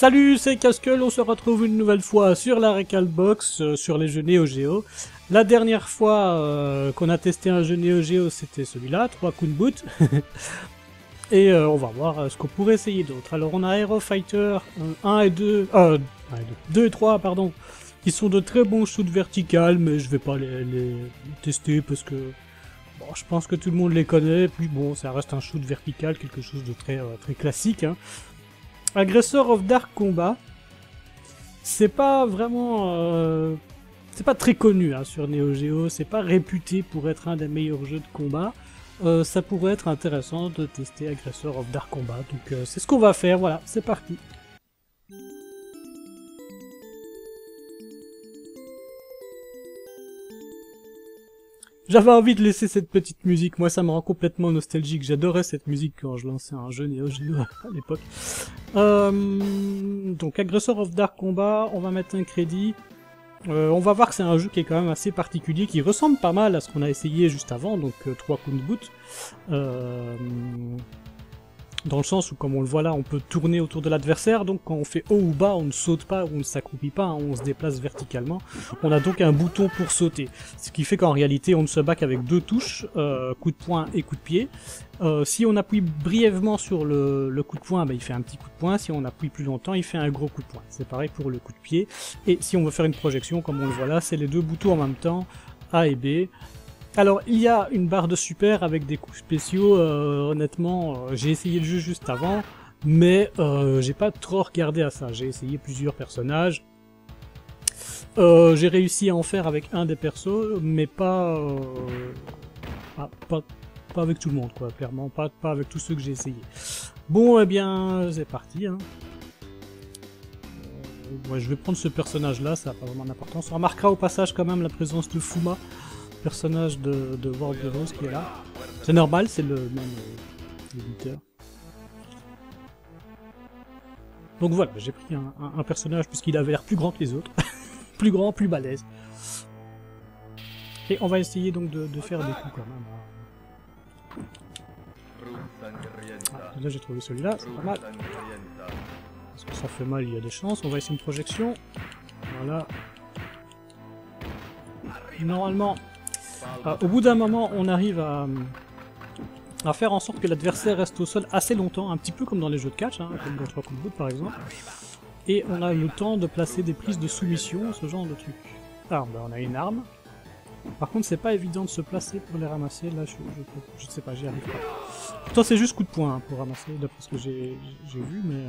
Salut, c'est Casquel, on se retrouve une nouvelle fois sur la Recalbox, euh, sur les jeux Neo Geo. La dernière fois euh, qu'on a testé un jeu Neo Geo, c'était celui-là, 3 coups de boot. et euh, on va voir ce qu'on pourrait essayer d'autre. Alors on a Aero Fighter 1 et 2, euh, 2 et 3, pardon, qui sont de très bons shoots verticales, mais je vais pas les, tester parce que bon, je pense que tout le monde les connaît. Puis bon, ça reste un shoot vertical, quelque chose de très, très classique. Hein. Aggressor of Dark Combat, c'est pas vraiment, euh, c'est pas très connu hein, sur Neo Geo. C'est pas réputé pour être un des meilleurs jeux de combat. Euh, ça pourrait être intéressant de tester Aggressor of Dark Combat. Donc euh, c'est ce qu'on va faire. Voilà, c'est parti. J'avais envie de laisser cette petite musique, moi ça me rend complètement nostalgique, j'adorais cette musique quand je lançais un jeu Neo Geo à l'époque. Euh, donc Aggressor of Dark Combat, on va mettre un crédit. Euh, on va voir que c'est un jeu qui est quand même assez particulier, qui ressemble pas mal à ce qu'on a essayé juste avant, donc 3 coups de boot. Dans le sens où, comme on le voit là, on peut tourner autour de l'adversaire, donc quand on fait haut ou bas, on ne saute pas ou on ne s'accroupit pas, hein, on se déplace verticalement. On a donc un bouton pour sauter, ce qui fait qu'en réalité, on ne se bat qu'avec deux touches, euh, coup de poing et coup de pied. Euh, si on appuie brièvement sur le, le coup de poing, bah, il fait un petit coup de poing, si on appuie plus longtemps, il fait un gros coup de poing. C'est pareil pour le coup de pied. Et si on veut faire une projection, comme on le voit là, c'est les deux boutons en même temps, A et B. Alors, il y a une barre de super avec des coups spéciaux. euh, honnêtement, euh, j'ai essayé le jeu juste avant, mais euh, j'ai pas trop regardé à ça. J'ai essayé plusieurs personnages. Euh, j'ai réussi à en faire avec un des persos, mais pas, ah, pas, pas avec tout le monde, quoi. Clairement, pas, pas avec tous ceux que j'ai essayé. Bon, eh bien, c'est parti. Hein. Je vais prendre ce personnage-là, ça n'a pas vraiment d'importance. On remarquera au passage quand même la présence de Fuma personnage de, de World of Rose qui est là. C'est normal, c'est le même euh, éditeur. Donc voilà, j'ai pris un, personnage puisqu'il avait l'air plus grand que les autres. plus grand, plus balèze. Et on va essayer donc de, faire des coups quand même. Ah, déjà j'ai trouvé celui-là, c'est pas mal. Parce que ça fait mal, il y a des chances. On va essayer une projection. Voilà. Normalement, euh, au bout d'un moment, on arrive à, à faire en sorte que l'adversaire reste au sol assez longtemps, un petit peu comme dans les jeux de catch, hein, comme dans 3 coups de bout par exemple. Et on a le temps de placer des prises de soumission, ce genre de truc. Alors, ben, on a une arme. Par contre, c'est pas évident de se placer pour les ramasser. Là, je, je, sais pas, j'y arrive pas. Pourtant, c'est juste coup de poing hein, pour ramasser, d'après ce que j'ai j'ai vu, mais... euh,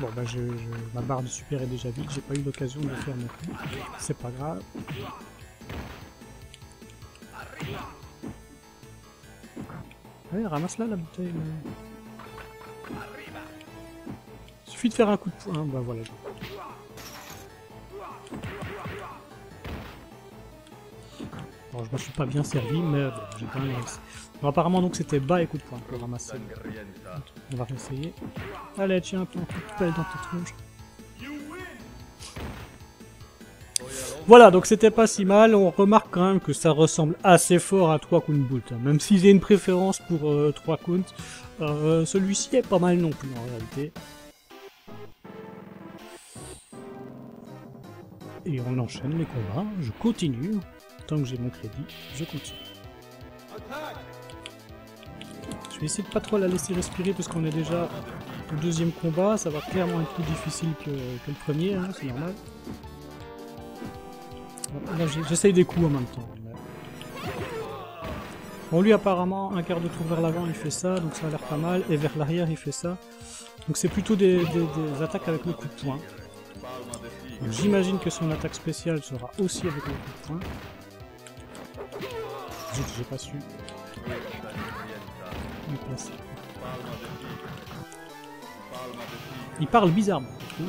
Bon bah je, ma barre de super est déjà vide, j'ai pas eu l'occasion de faire non. C'est pas grave. Allez, ramasse-la la bouteille. Suffit de faire un coup de poing, bah voilà. Je me suis pas bien servi, mais bon, j'ai quand même. Bon, apparemment donc c'était bas et coup de poing pour ramasser. On va réessayer. Allez, tiens, coup de pelle dans ta tronche. Voilà, donc c'était pas si mal. On remarque quand même que ça ressemble assez fort à 3 coups de boot. hein. Même si j'ai une préférence pour 3 coups, euh, celui-ci est pas mal non plus en réalité. Et on enchaîne les combats. Je continue. Tant que j'ai mon crédit, je continue. Je vais essayer de pas trop la laisser respirer parce qu'on est déjà au deuxième combat. Ça va clairement être plus difficile que, le premier, hein, c'est normal. Là, j'essaye des coups en même temps. Bon, lui, apparemment, un quart de tour vers l'avant, il fait ça, donc ça a l'air pas mal. Et vers l'arrière, il fait ça. Donc c'est plutôt des, des- attaques avec le coup de poing. J'imagine que son attaque spéciale sera aussi avec le coup de poing. Zut, j'ai pas su. Il parle bizarrement, je.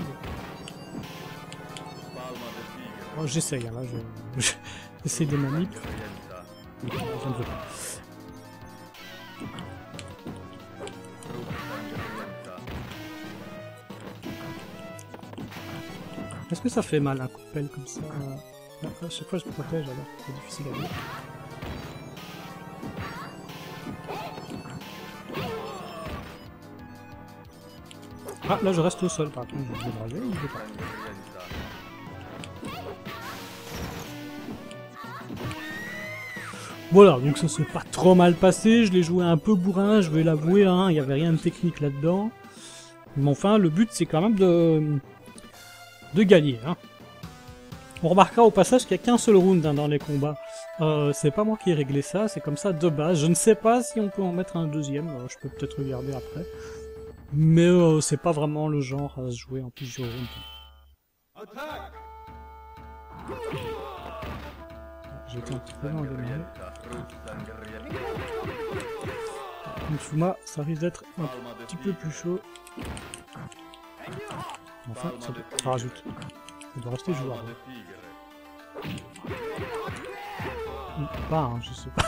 Oh, J'essaye, hein, là, je... j'essaye des manips. Ça ne veut pas. Est-ce que ça fait mal un coup de pelle comme ça? À chaque fois je protège alors, c'est difficile à dire. Ah, là je reste au sol, par contre, je vais me il veut pas. Voilà, donc ça s'est pas trop mal passé, je l'ai joué un peu bourrin, je vais l'avouer, hein, il n'y avait rien de technique là-dedans. Mais enfin, le but c'est quand même de, de gagner. Hein. On remarquera au passage qu'il n'y a qu'un seul round hein, dans les combats. Euh, c'est pas moi qui ai réglé ça, c'est comme ça de base. Je ne sais pas si on peut en mettre un deuxième, euh, je peux peut-être regarder après. Mais euh, c'est pas vraiment le genre à se jouer en plusieurs rounds. J'étais un petit peu dans le Fuma, ça risque d'être un petit peu plus chaud. Enfin, ça, rajoute. Ça doit rester jouable. Pas, hein, je sais pas.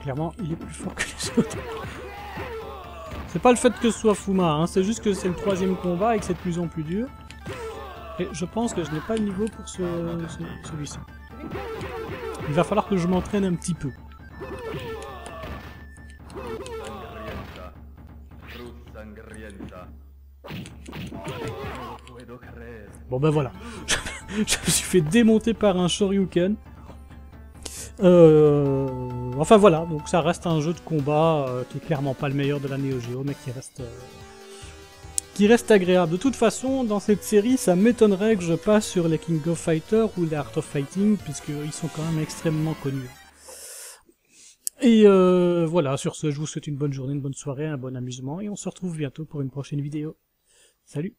Clairement, il est plus fort que les autres. C'est pas le fait que ce soit Fuma, hein, c'est juste que c'est le troisième combat et que c'est de plus en plus dur. Et je pense que je n'ai pas le niveau pour ce, celui-ci. Il va falloir que je m'entraîne un petit peu. Bon ben voilà. je me suis fait démonter par un Shoryuken. Euh, enfin voilà, donc ça reste un jeu de combat euh, qui est clairement pas le meilleur de la Neo Geo, mais qui reste, euh, qui reste agréable. De toute façon, dans cette série, ça m'étonnerait que je passe sur les King of Fighters ou les Art of Fighting, puisqu'ils sont quand même extrêmement connus. Et voilà, sur ce, je vous souhaite une bonne journée, une bonne soirée, un bon amusement, et on se retrouve bientôt pour une prochaine vidéo. Salut